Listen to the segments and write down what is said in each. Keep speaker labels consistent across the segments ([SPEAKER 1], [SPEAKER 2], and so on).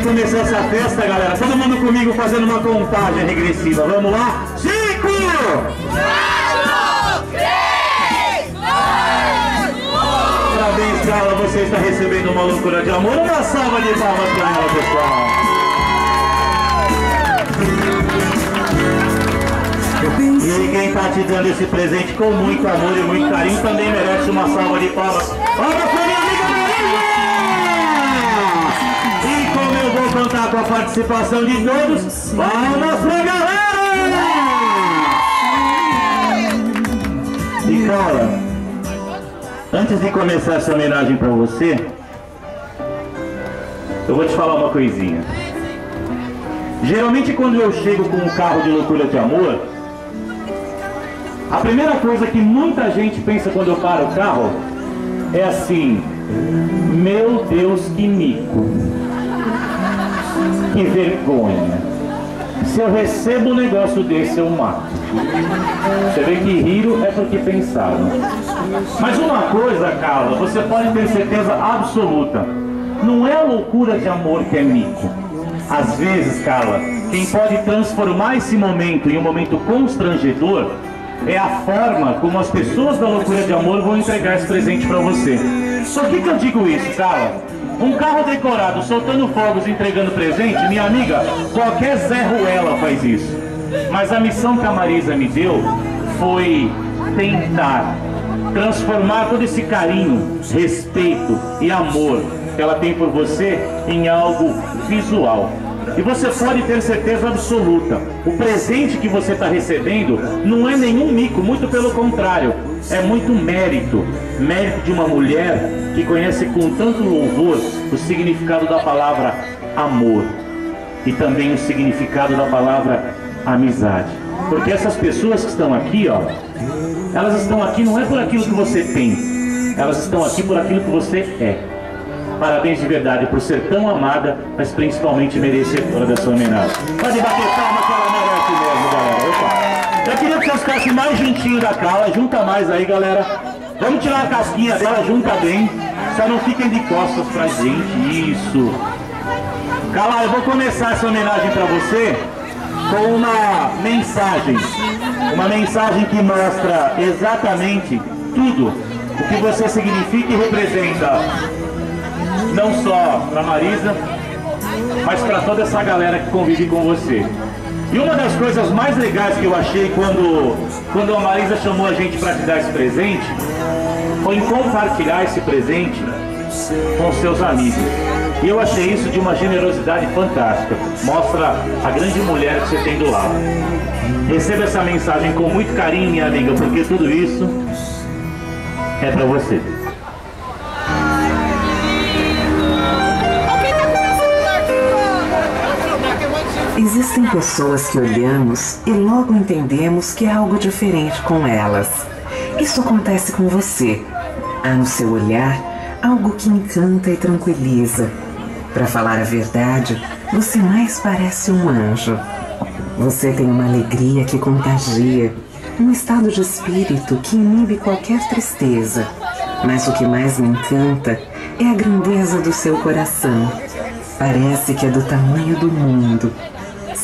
[SPEAKER 1] gente começar essa festa, galera, todo mundo comigo fazendo uma contagem regressiva. Vamos lá? Cinco!
[SPEAKER 2] Quatro, três, dois, um.
[SPEAKER 1] Parabéns, Carla, você está recebendo uma loucura de amor. Uma salva de palmas para ela, pessoal. E aí, quem está te dando esse presente com muito amor e muito carinho também merece uma salva de palmas. Palmas para minha contar com a participação de todos, palmas pra galera! Carla, antes de começar essa homenagem para você, eu vou te falar uma coisinha. Geralmente quando eu chego com um carro de loucura de amor, a primeira coisa que muita gente pensa quando eu paro o carro é assim: Meu Deus, que mico! Que vergonha! Se eu recebo um negócio desse, eu mato. Você vê que riram é porque pensaram. Mas uma coisa, Carla, você pode ter certeza absoluta: não é a loucura de amor que é mico. Às vezes, Carla, quem pode transformar esse momento em um momento constrangedor é a forma como as pessoas da loucura de amor vão entregar esse presente para você. Por que, que eu digo isso, Carla? Um carro decorado, soltando fogos, entregando presente, minha amiga, qualquer Zé Ruela faz isso. Mas a missão que a Marisa me deu foi tentar transformar todo esse carinho, respeito e amor que ela tem por você em algo visual. E você pode ter certeza absoluta, o presente que você está recebendo não é nenhum mico, muito pelo contrário, é muito mérito. Mérito de uma mulher que conhece com tanto louvor o significado da palavra amor e também o significado da palavra amizade. Porque essas pessoas que estão aqui, ó, elas estão aqui não é por aquilo que você tem, elas estão aqui por aquilo que você é. Parabéns de verdade por ser tão amada, mas principalmente merecedora da sua homenagem. Pode bater palma que ela merece mesmo, galera. Opa. Eu queria que vocês ficassem mais juntinho da Carla, junta mais aí, galera. Vamos tirar a casquinha dela, junta bem. Só não fiquem de costas pra gente. Isso. Carla, eu vou começar essa homenagem pra você com uma mensagem. Uma mensagem que mostra exatamente tudo o que você significa e representa não só para Marisa, mas para toda essa galera que convive com você. E uma das coisas mais legais que eu achei quando, quando a Marisa chamou a gente para te dar esse presente foi em compartilhar esse presente com seus amigos. E eu achei isso de uma generosidade fantástica. Mostra a grande mulher que você tem do lado. Receba essa mensagem com muito carinho, minha amiga, porque tudo isso é para você.
[SPEAKER 3] Existem pessoas que olhamos e logo entendemos que há algo diferente com elas. Isso acontece com você. Há no seu olhar algo que encanta e tranquiliza. Para falar a verdade, você mais parece um anjo. Você tem uma alegria que contagia, um estado de espírito que inibe qualquer tristeza. Mas o que mais me encanta é a grandeza do seu coração. Parece que é do tamanho do mundo.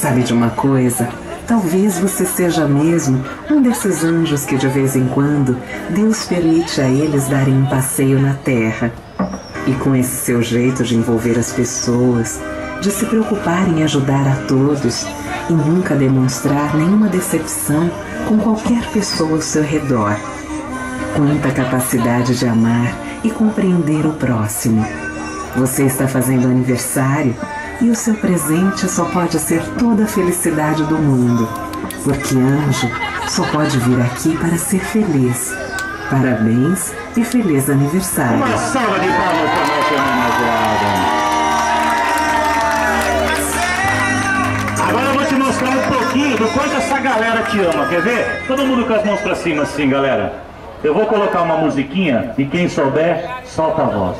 [SPEAKER 3] Sabe de uma coisa? Talvez você seja mesmo um desses anjos que de vez em quando Deus permite a eles darem um passeio na terra. E com esse seu jeito de envolver as pessoas, de se preocupar em ajudar a todos e nunca demonstrar nenhuma decepção com qualquer pessoa ao seu redor. Quanta capacidade de amar e compreender o próximo. Você está fazendo aniversário e o seu presente só pode ser toda a felicidade do mundo, porque anjo só pode vir aqui para ser feliz. Parabéns e feliz aniversário.
[SPEAKER 1] Uma salva de palmas para nossa homenageada. Agora eu vou te mostrar um pouquinho do quanto essa galera te ama. Quer ver? Todo mundo com as mãos para cima assim, galera. Eu vou colocar uma musiquinha e quem souber, solta a voz.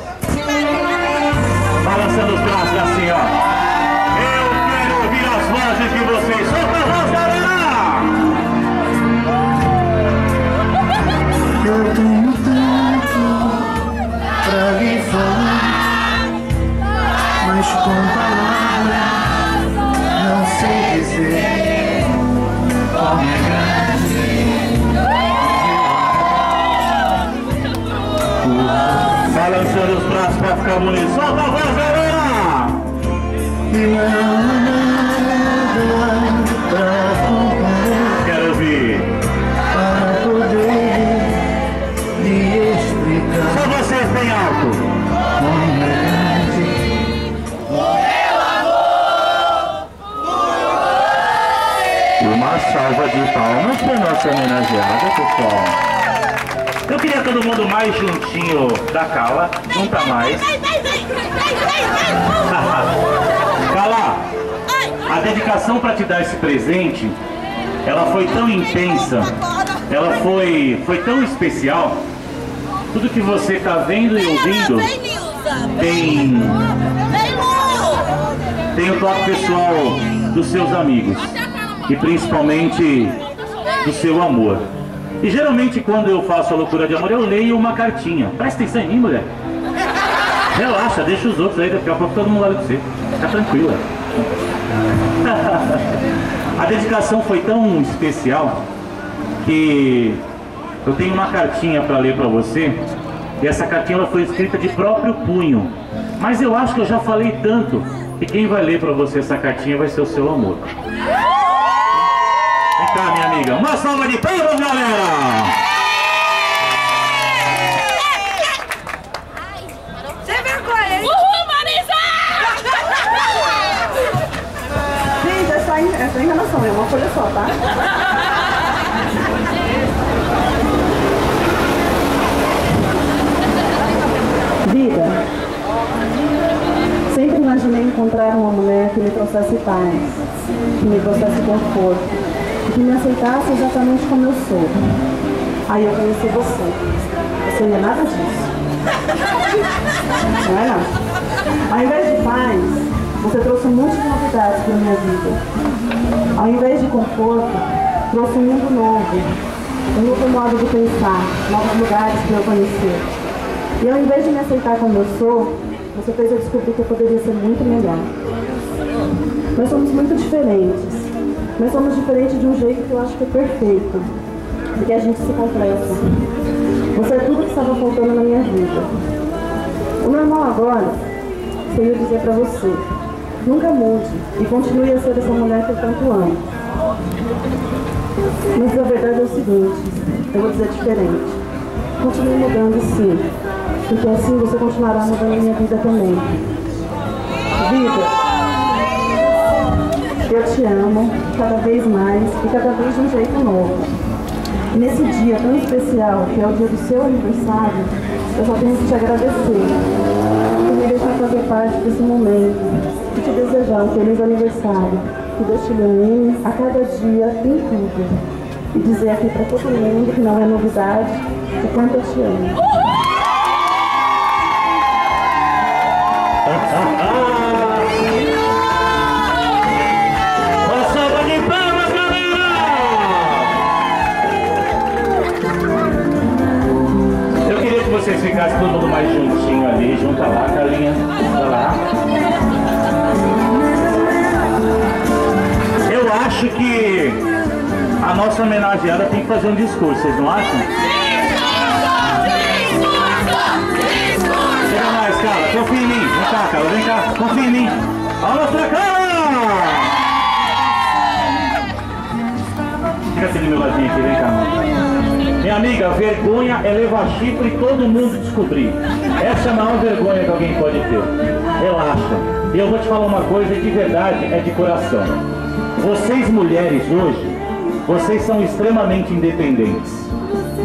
[SPEAKER 1] Nossa homenageada, pessoal. Eu queria todo mundo mais juntinho da Cala, junta mais.
[SPEAKER 2] Vem, vem.
[SPEAKER 1] Cala, a dedicação para te dar esse presente, ela foi tão intensa, ela foi, foi tão especial. Tudo que você está vendo e ouvindo tem, tem o toque pessoal dos seus amigos e principalmente do seu amor. E geralmente quando eu faço a loucura de amor, eu leio uma cartinha. Presta atenção em mim, mulher. Relaxa, deixa os outros aí, daqui a pouco todo mundo olha pra você. Fica tranquila. a dedicação foi tão especial que eu tenho uma cartinha para ler para você. E essa cartinha foi escrita de próprio punho. Mas eu acho que eu já falei tanto que quem vai ler para você essa cartinha vai ser o seu amor. Cá, minha amiga. Uma salva de palmas, galera!
[SPEAKER 2] Sem vergonha, hein? Uhul, Marisa!
[SPEAKER 4] Gente, é só, en- é é uma folha só, tá? Vida. Sempre imaginei encontrar uma mulher que me trouxesse paz, que me trouxesse conforto, que me aceitasse exatamente como eu sou. Aí eu conheci você. Você não é nada disso. Não é não. Ao invés de paz, você trouxe um monte de novidades para minha vida. Ao invés de conforto, trouxe um mundo novo, um novo modo de pensar, novos lugares para eu conhecer. E ao invés de me aceitar como eu sou, você fez eu descobrir que eu poderia ser muito melhor. Nós somos muito diferentes. Nós somos diferentes de um jeito que eu acho que é perfeito. Porque a gente se completa. Você é tudo que estava faltando na minha vida. O normal agora seria dizer pra você, nunca mude e continue a ser essa mulher que eu tanto amo. Mas a verdade é o seguinte, eu vou dizer diferente. Continue mudando sim, porque assim você continuará mudando a minha vida também. Vida, eu te amo cada vez mais e cada vez de um jeito novo. Nesse dia tão especial, que é o dia do seu aniversário, eu só tenho que te agradecer por me deixar fazer parte desse momento e te desejar um feliz aniversário. Que Deus te ilumine a cada dia em tudo. E dizer aqui para todo mundo que não é novidade o quanto eu te amo.
[SPEAKER 1] vocês ficassem todo mundo mais juntinho ali. Junta lá, Carlinha. Junta lá. Eu acho que a nossa homenageada tem que fazer um discurso, vocês não acham? Chega mais, cara. Confia em mim. Vem cá, cara. Vem cá. Confia em mim. Palmas pra cara! Fica aqui do meu ladinho aqui. Vem cá, mano. Minha amiga, vergonha é levar chifre e todo mundo descobrir. Essa é a maior vergonha que alguém pode ter. Relaxa. E eu vou te falar uma coisa de verdade, é de coração. Vocês mulheres hoje, vocês são extremamente independentes.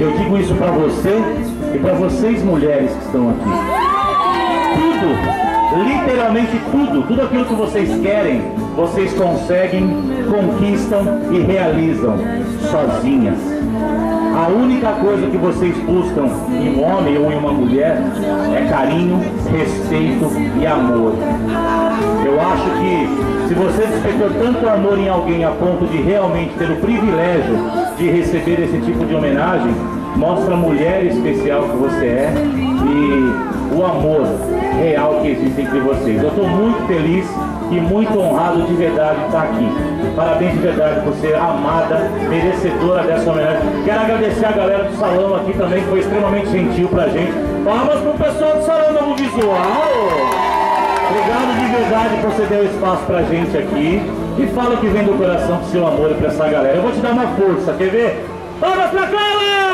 [SPEAKER 1] Eu digo isso pra você e pra vocês mulheres que estão aqui tudo, literalmente tudo, tudo aquilo que vocês querem, vocês conseguem, conquistam e realizam sozinhas. A única coisa que vocês buscam em um homem ou em uma mulher é carinho, respeito e amor. Eu acho que se você despertou tanto amor em alguém a ponto de realmente ter o privilégio de receber esse tipo de homenagem, mostra a mulher especial que você é e o amor real que existe entre vocês. Eu estou muito feliz e muito honrado de verdade de estar aqui. Parabéns de verdade por ser amada, merecedora dessa homenagem. Quero agradecer a galera do salão aqui também, que foi extremamente gentil pra gente. Palmas pro pessoal do Salão Novo Visual. Obrigado de verdade por você dar o espaço pra gente aqui. E fala o que vem do coração do seu amor pra essa galera. Eu vou te dar uma força, quer ver? Palmas pra Carla!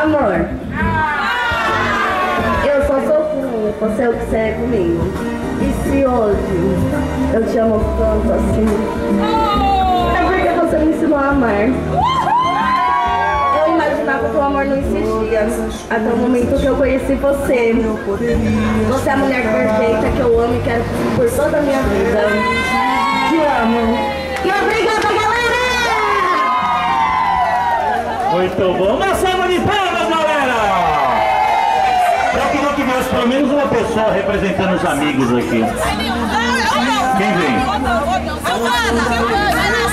[SPEAKER 5] Amor, eu só sou com você é o que você é comigo. E se hoje eu te amo tanto assim, é porque você me ensinou a amar. Eu imaginava que o amor não existia. Até o momento que eu conheci você. Você é a mulher perfeita que eu amo e quero por toda a minha vida. Te amo. E obrigada, galera!
[SPEAKER 1] Muito bom. Uma salva de palmas, galera! Eu queria que viesse pelo menos uma pessoa representando os amigos aqui. Quem vem?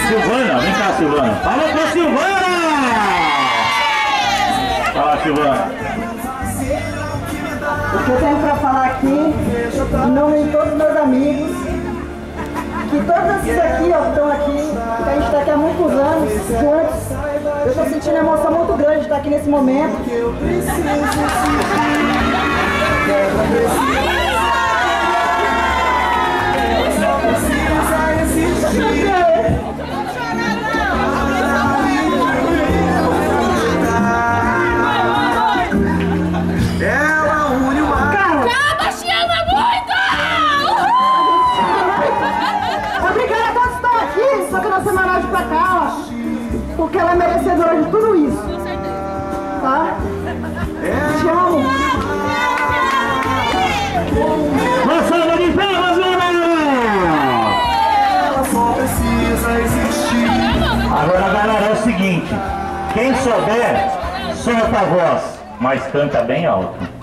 [SPEAKER 1] Silvana, vem cá, Silvana. Fala com a Silvana! Fala, Silvana.
[SPEAKER 5] O que eu tenho para falar aqui, em nome de todos os meus amigos, que todos esses aqui, ó, estão aqui, que a gente está aqui há muitos anos juntos, eu estou sentindo emoção muito grande de estar aqui nesse momento.
[SPEAKER 4] Ela
[SPEAKER 1] Quem souber, solta a voz, mas canta bem alto.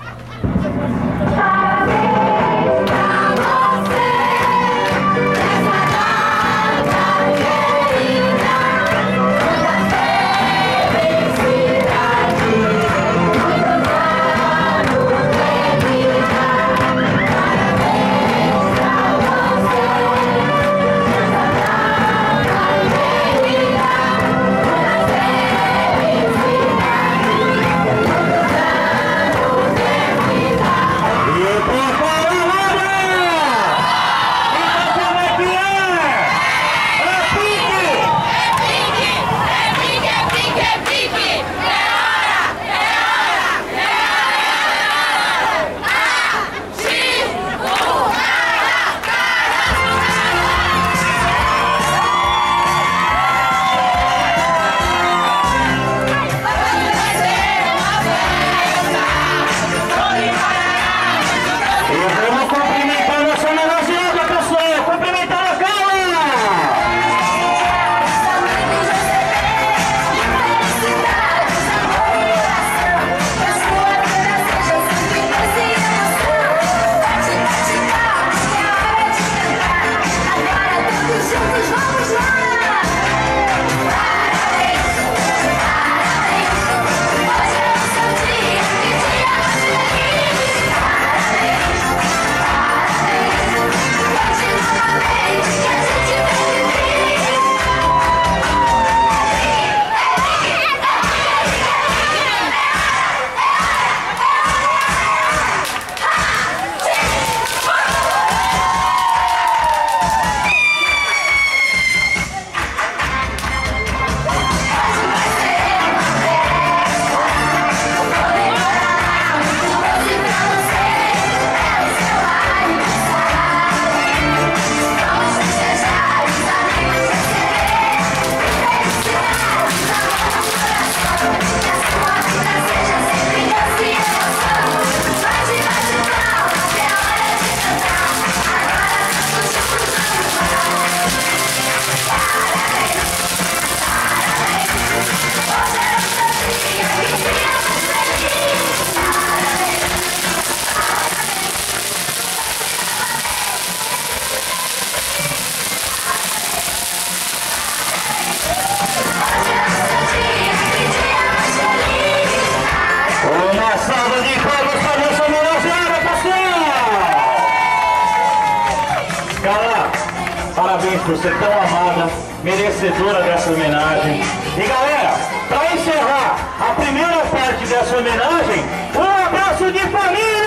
[SPEAKER 1] salva de palmas para nossa homenageada, Pastor! Carla, parabéns por ser tão amada, merecedora dessa homenagem. E galera, para encerrar a primeira parte dessa homenagem, um abraço de família!